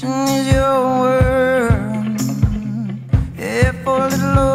Kitchen is your world. Yeah, for a little.